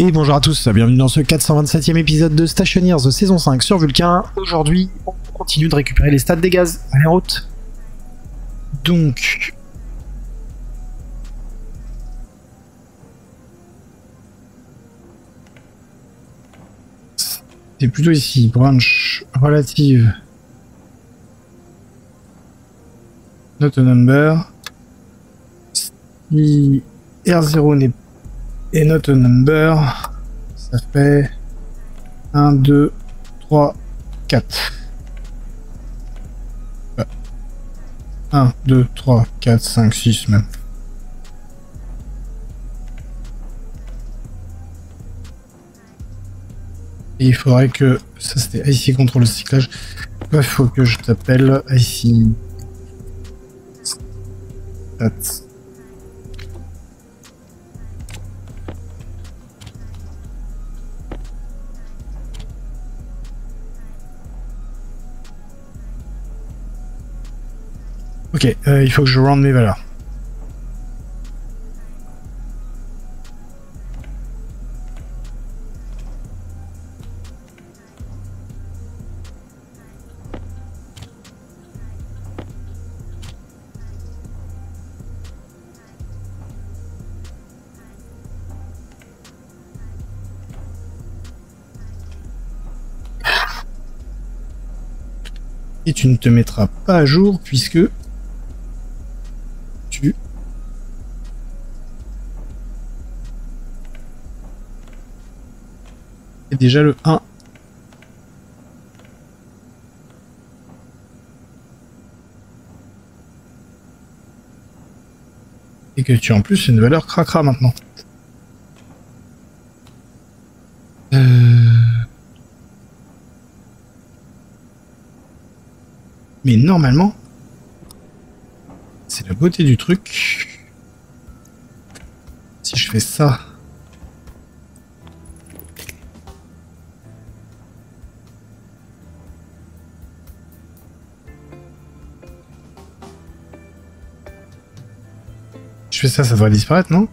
Et bonjour à tous, bienvenue dans ce 427e épisode de Stationeers de saison 5 sur Vulcain. Aujourd'hui, on continue de récupérer les stats des gaz. Allez, en route Donc... C'est plutôt ici, branch relative. Not a number. Si R0 n'est et not a number, ça fait 1, 2, 3, 4. 1, 2, 3, 4, 5, 6 même. Et il faudrait que... Ça c'était IC contrôle le cyclage. Il faut que je t'appelle IC... Ok, euh, il faut que je rende mes valeurs. Et tu ne te mettras pas à jour puisque Et déjà le 1 et que tu en plus une valeur cracra maintenant. Euh... Mais normalement, c'est la beauté du truc. Si je fais ça... Je fais ça, ça devrait disparaître, non?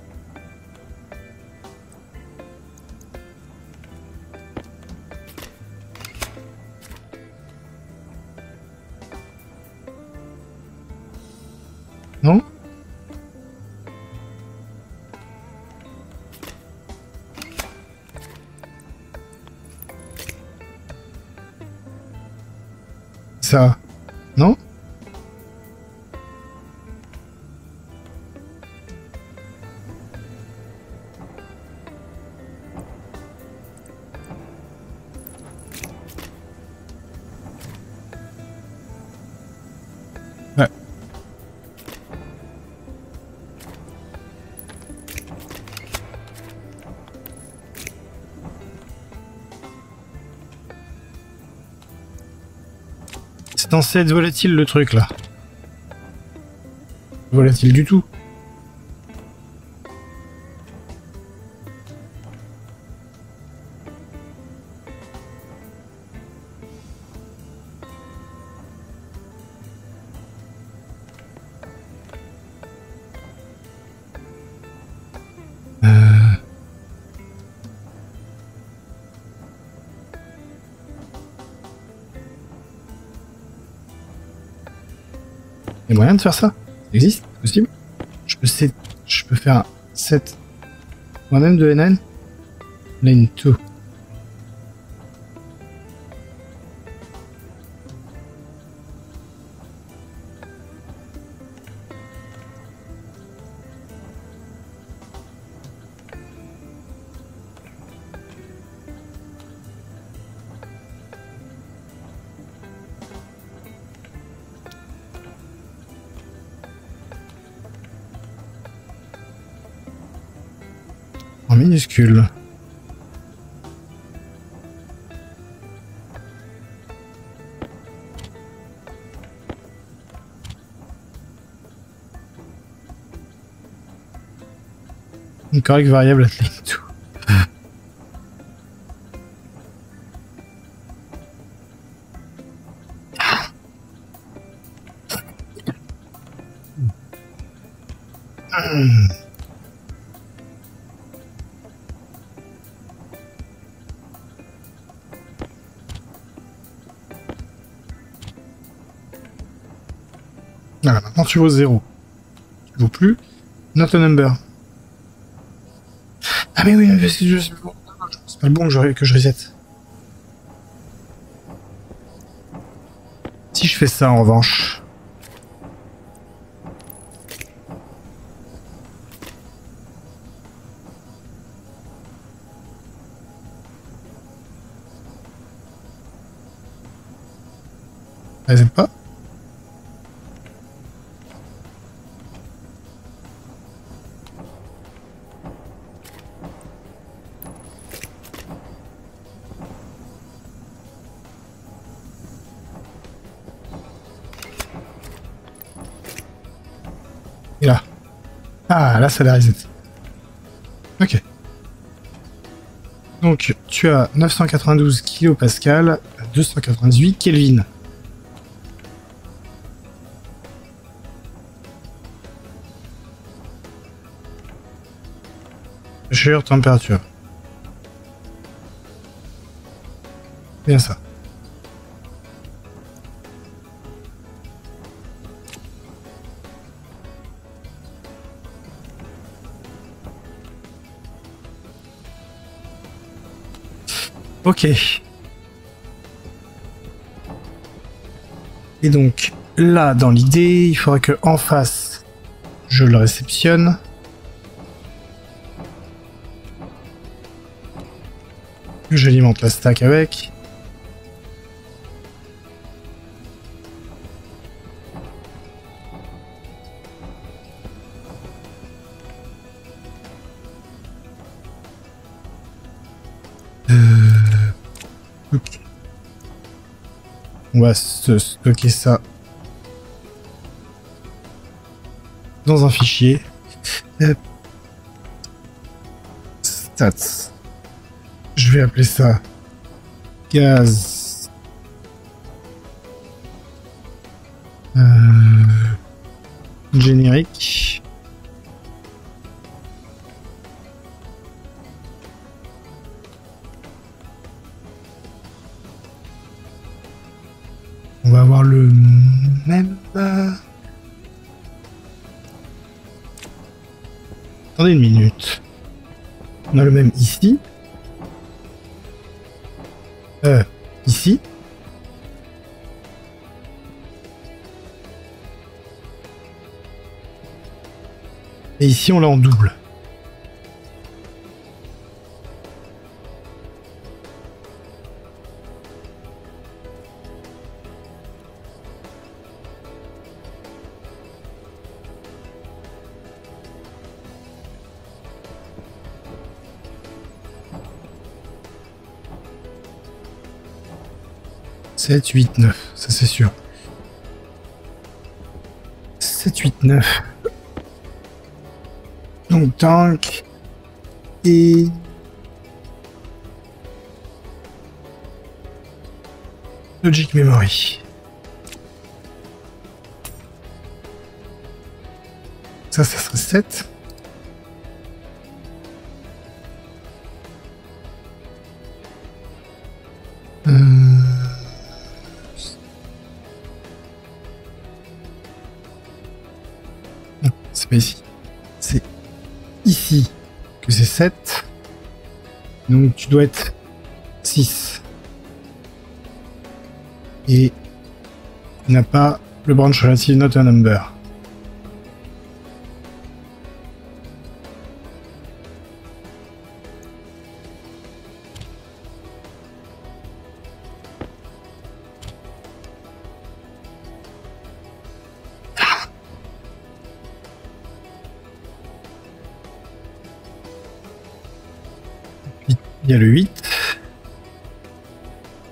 Non? Ça Non? Censé être volatile le truc là. Volatile du tout. Il y a moyen de faire ça? Ça existe? C'est possible? Je peux, je peux faire un set moi-même de NN Lane 2. Minuscule. Une correcte variable at tu vaux 0. Tu plus. Not a number. Ah mais oui. C'est pas le bon que je, que je reset. Si je fais ça en revanche... Ah, là, ça a reset. Ok. Donc, tu as 992 kPa, 298 Kelvin. Chaleur, température. Bien ça. Ok. Et donc, là, dans l'idée, il faudrait que en face, je le réceptionne. J'alimente la stack avec. On va se stocker ça dans un fichier. Stats. Je vais appeler ça gaz. Euh, générique. On va avoir le même... euh, Attendez une minute. On a le même ici. Euh, ici. Et ici, on l'a en double. Sept, huit, neuf, ça c'est sûr. 7, 8, 9. Donc tank et Logic Memory. Ça, ça serait 7. Ici. C'est ici que c'est 7. Donc tu dois être 6. Et n'as pas le branch relative not a number. Le 8.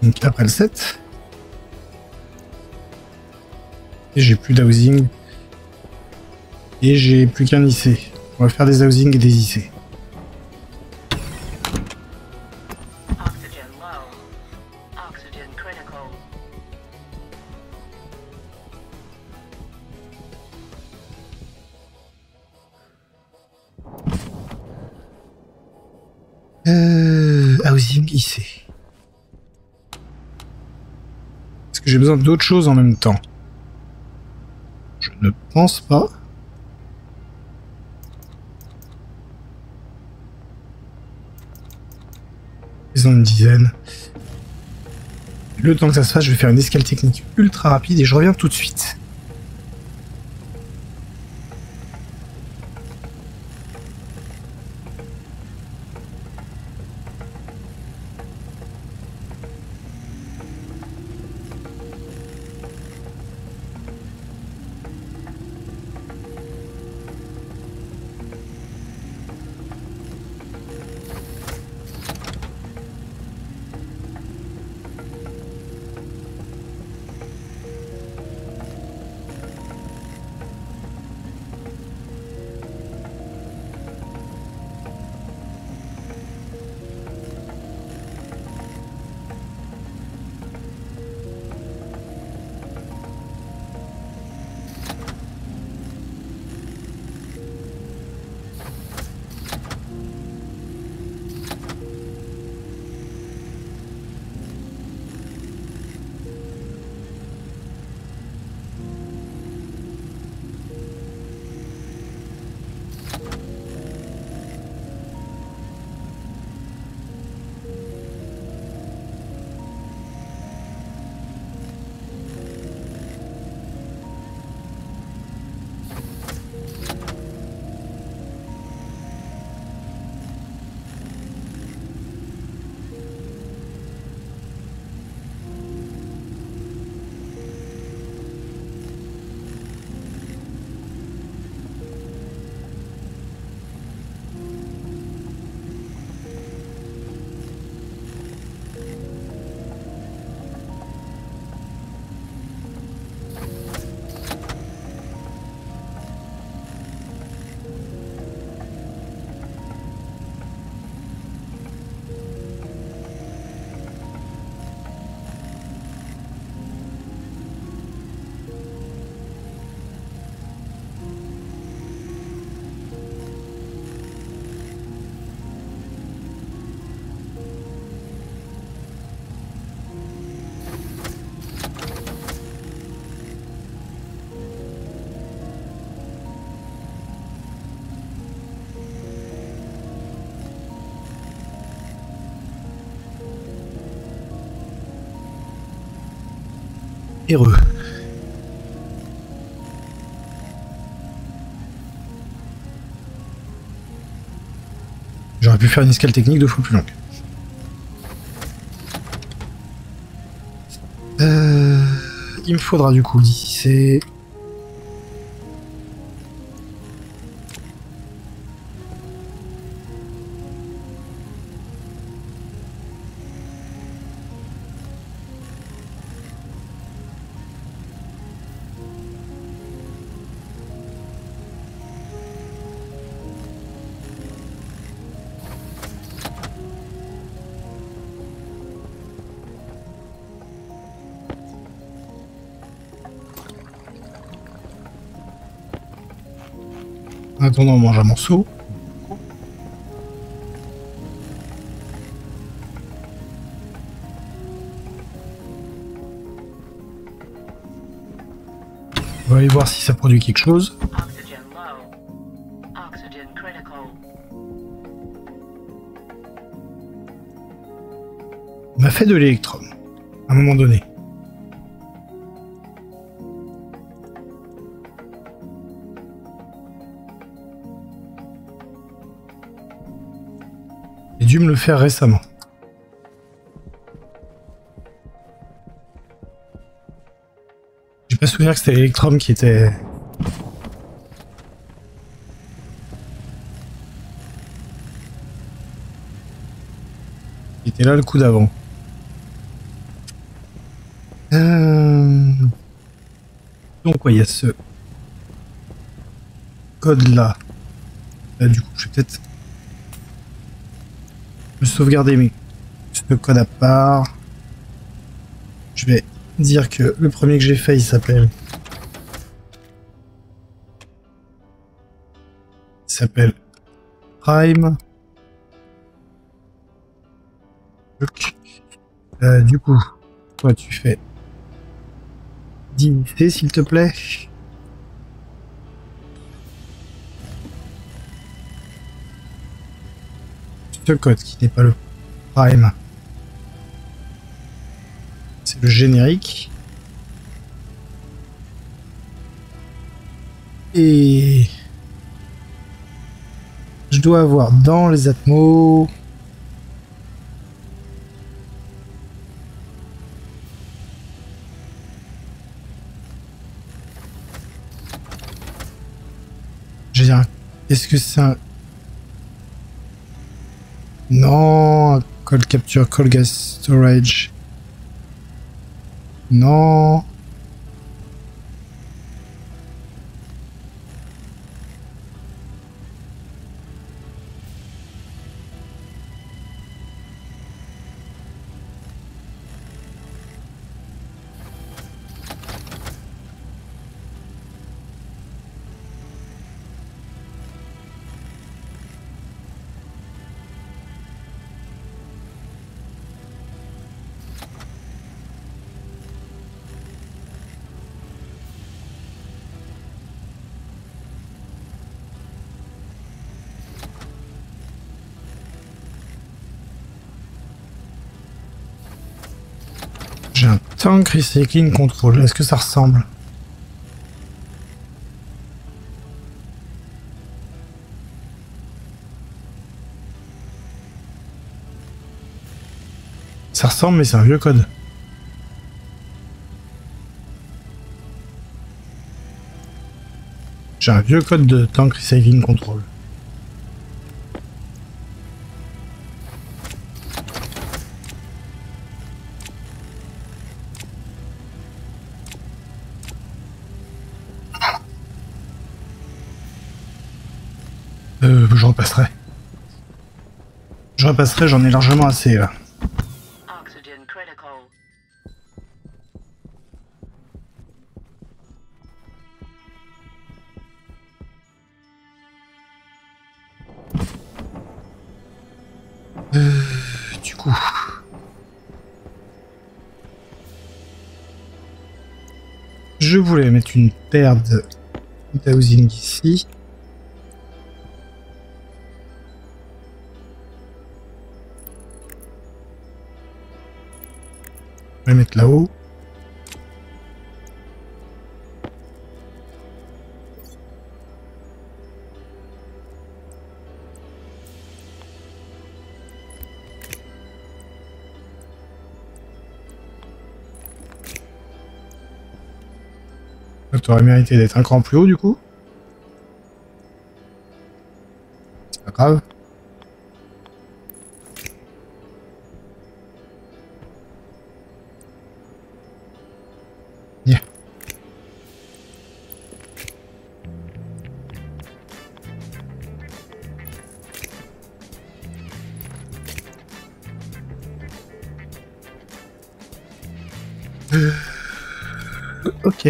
Donc après le 7. Et j'ai plus d'housing. Et j'ai plus qu'un IC. On va faire des housing et des IC. J'ai besoin d'autre chose en même temps Je ne pense pas. Ils ont une dizaine. Le temps que ça se fasse, je vais faire une escale technique ultra rapide et je reviens tout de suite. Heureux. J'aurais pu faire une escale technique deux fois plus longue. Euh, il me faudra du coup d'ici En attendant, on mange un morceau. On va aller voir si ça produit quelque chose. On m'a fait de l'électrum. À un moment donné. Dû me le faire récemment. J'ai pas souvenir que c'était l'électrum qui était... qui était là le coup d'avant. Euh, Donc ouais, il y a ce code là. Là du coup, je vais peut-être sauvegarder mes ce code à part? Je vais dire que le premier que j'ai fait, il s'appelle il s'appelle Prime. Euh, du coup, toi tu fais 10 s'il te plaît. Ce code qui n'est pas le prime. C'est le générique. Et je dois avoir dans les atmos veux dire, est-ce que c'est un... Non, call capture, call gas storage. Non. Tank recycling control. Est-ce que ça ressemble? Ça ressemble, mais c'est un vieux code. J'ai un vieux code de tank recycling control. Repasserai, j'en ai largement assez là. Coup. Je voulais mettre une paire de housing ici. Je vais mettre là-haut. Tu aurais mérité d'être un cran plus haut du coup. C'est pas grave. Ok,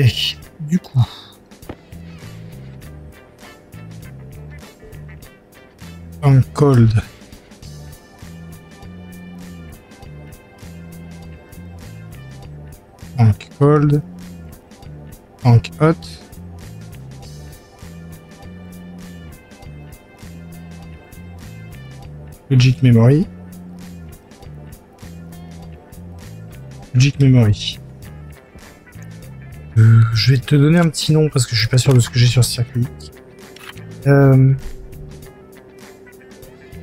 du coup. Un cold. Tank cold. Tank hot. Logic memory. Logic memory. Je vais te donner un petit nom parce que je suis pas sûr de ce que j'ai sur ce circuit. Euh...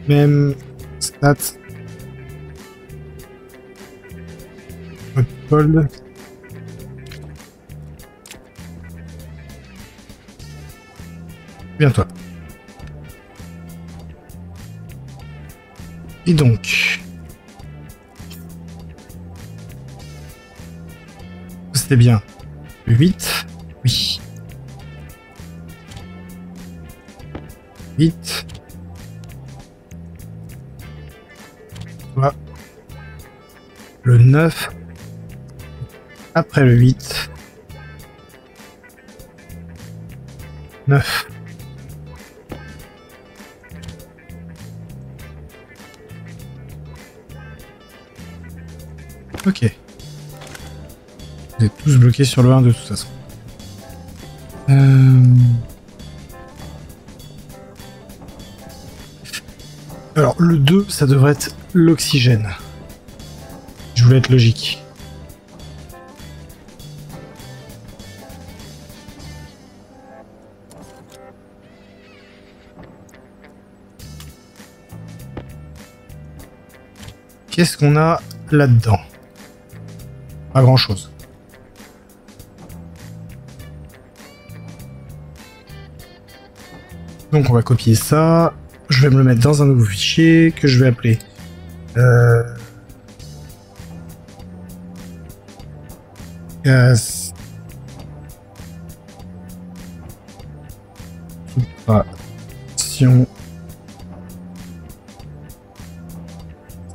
Même stats. Cold. Bien toi. Et donc. C'était bien. 8. Oui. 8. Voilà. Le 9. Après le 8. 9. Ok. Tous bloqués sur le 1 de toute façon. Euh... Alors, le 2, ça devrait être l'oxygène. Je voulais être logique. Qu'est-ce qu'on a là-dedans? Pas grand-chose. Donc on va copier ça. Je vais me le mettre dans un nouveau fichier que je vais appeler. Euh...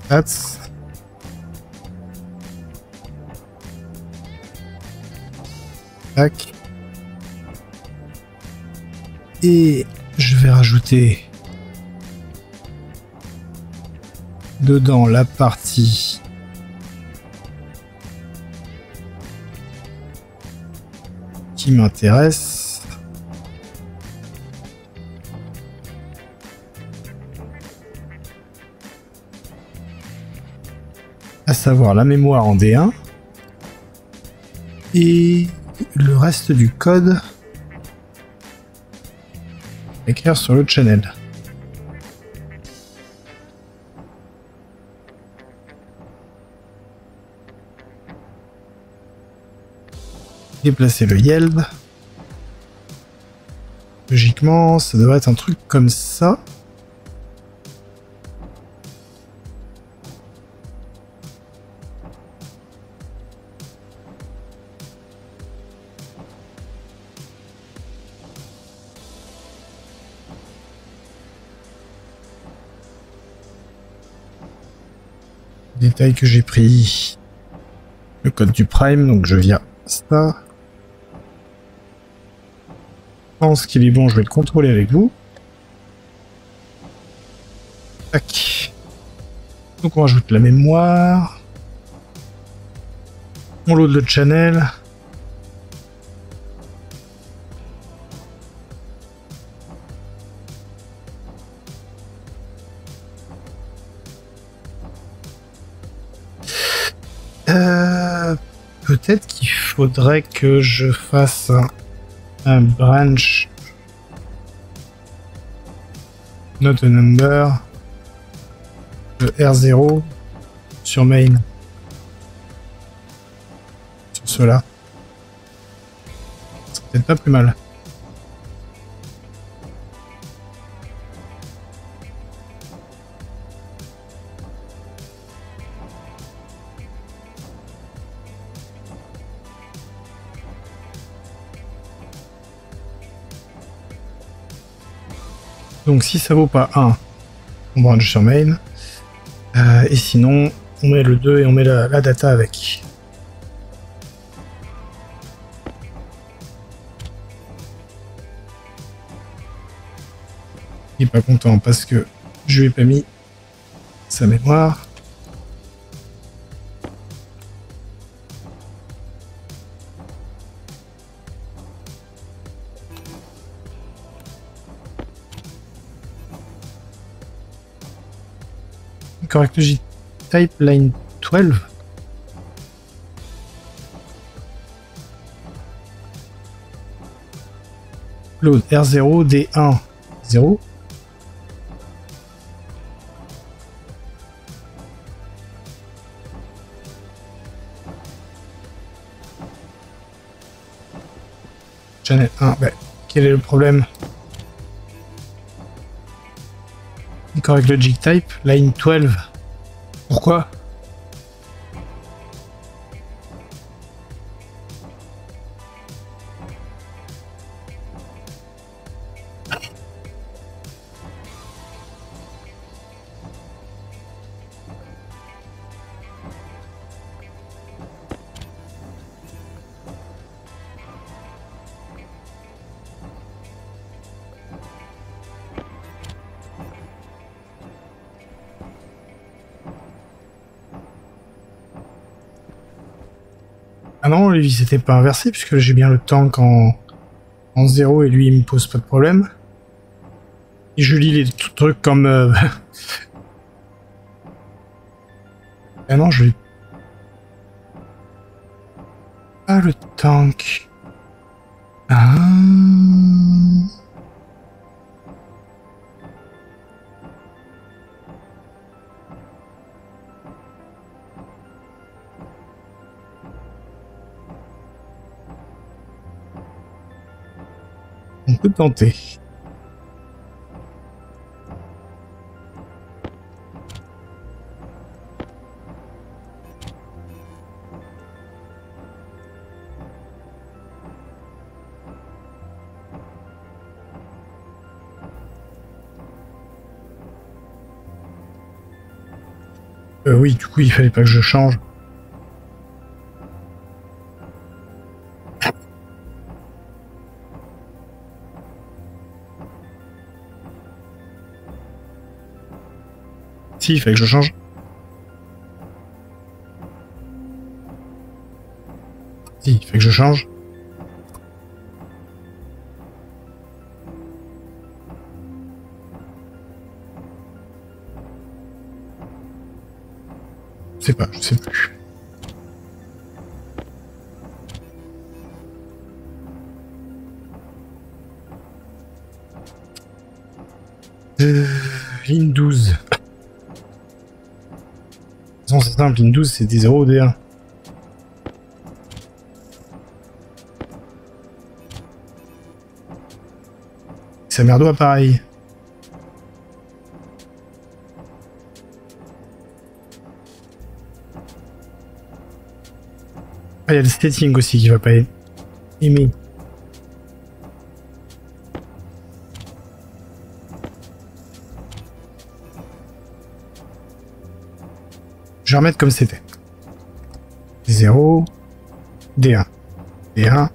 Stats. Tac. Et vais rajouter dedans la partie qui m'intéresse. À savoir la mémoire en D1 et le reste du code écrire sur le channel. Déplacer le yield. Logiquement, ça devrait être un truc comme ça. Détail que j'ai pris. Le code du prime, donc je viens ça. Je pense qu'il est bon, je vais le contrôler avec vous. Tac. Donc on rajoute la mémoire. On load le channel. Faudrait que je fasse un, branch not a number de R0 sur main. Sur cela. C'est peut-être pas plus mal. Donc si ça vaut pas 1, on branche sur main. Euh, et sinon, on met le 2 et on met la, data avec. Il est pas content parce que je lui ai pas mis sa mémoire. Correct J type line 12. Load R0 D1 0. Channel 1, bah, quel est le problème? Correct Logic Type, line 12. Pourquoi? s'était pas inversé, puisque j'ai bien le tank en, en 0 et lui il me pose pas de problème. Et je lis les trucs comme... Euh... ah non, je Ah, le tank. Ah. Tenter. Euh, oui, du coup, il fallait pas que je change. Si, il fallait que je change. Si, il fait que je change. Je sais pas, je sais plus. Euh, ligne 12. Simple, ligne 12, c'est des 0 ou des 1. Ça merdoit pareil. Ah, il y a le setting aussi qui va pas aimer. Je vais remettre comme c'était. 0, D1, D1.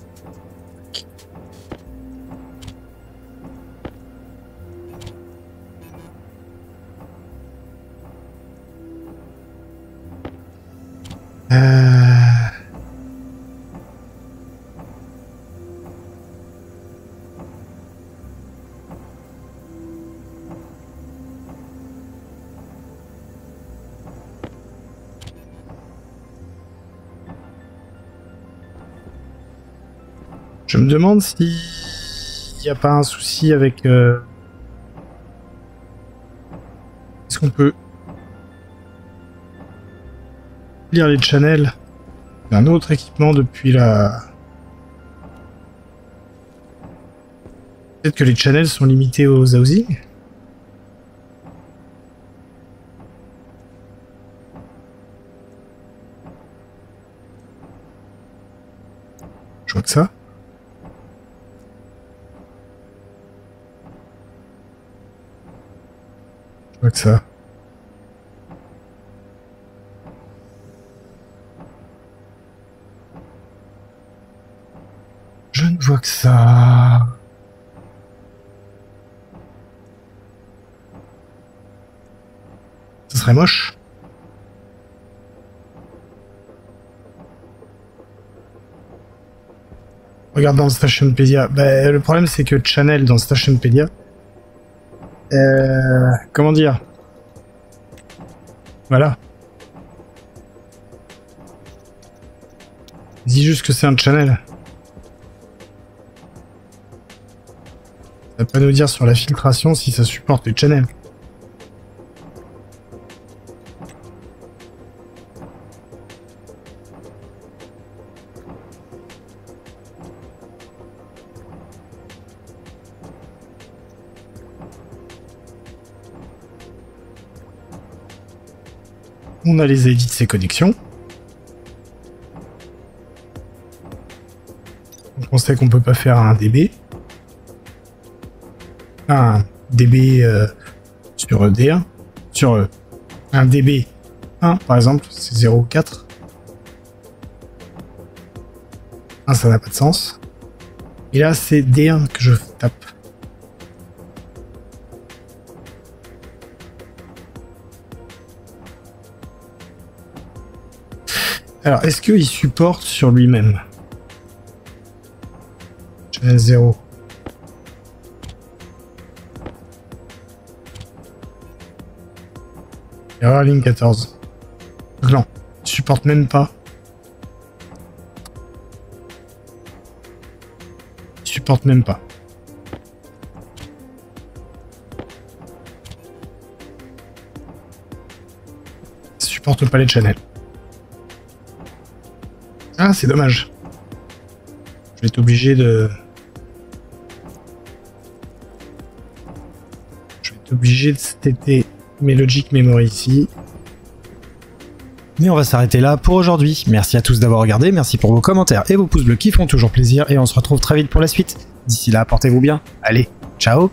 Demande si n'y a pas un souci avec. euh, Est-ce qu'on peut lire les channels d'un autre équipement depuis la. Peut-être que les channels sont limités aux housing Je vois que ça. Ça. Je ne vois que ça. Ce serait moche. Regarde dans Stationpedia. Bah, le problème, c'est que Channel dans Stationpedia. Euh, comment dire? Voilà. Dis juste que c'est un channel. Ça va pas nous dire sur la filtration si ça supporte les channels. On a les edits de ces connexions. On sait qu'on peut pas faire un DB. Un DB euh, sur D1. Sur euh, un DB 1 par exemple, c'est 0,4. 1 ça n'a pas de sens. Et là c'est D1 que je tape. Alors, est-ce qu'il supporte sur lui-même? Channel 0. Erreur ligne 14. Non, supporte même pas. Supporte même pas. Supporte pas les channels. Ah, c'est dommage. Je vais être obligé de... Je vais être obligé de têter mes Logic Memory ici. Mais on va s'arrêter là pour aujourd'hui. Merci à tous d'avoir regardé, merci pour vos commentaires et vos pouces bleus qui font toujours plaisir et on se retrouve très vite pour la suite. D'ici là, portez-vous bien. Allez, ciao